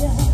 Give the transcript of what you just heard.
Yeah.